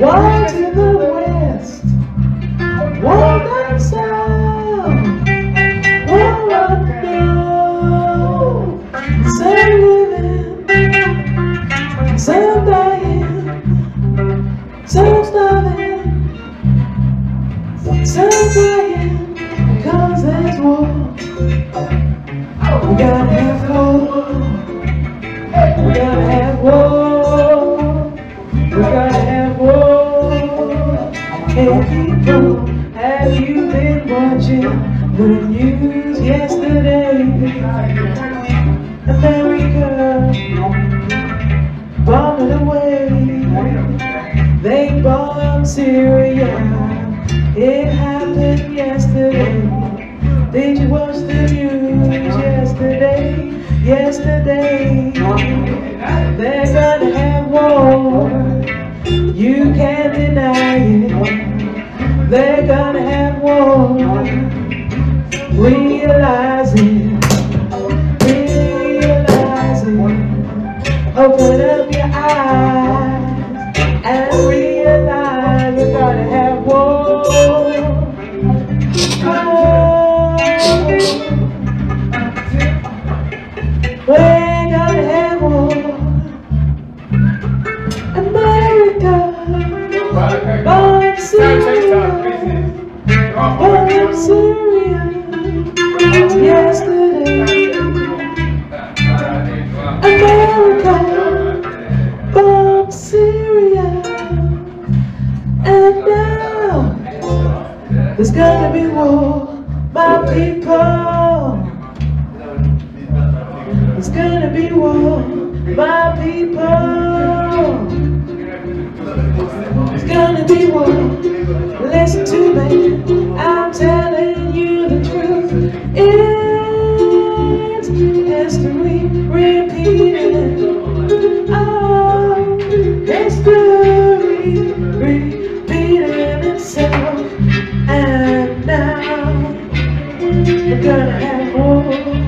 war to the west, war down south, war up north. Some living, some dying, some starving, some dying because there's war. We gotta have war. Hey people, have you been watching the news yesterday? America bombing away. They bombed Syria. It happened yesterday. Did you watch the news yesterday? Yesterday, they're have war. Realize it. Realize it. Open up your eyes and realize we're gonna have war. We're gonna have war. America, bomb Syria, Yesterday, America, bomb Syria, and now there's gonna be war, my people. There's gonna be war, my people. It's gonna be war. Listen to me, We're gonna have more.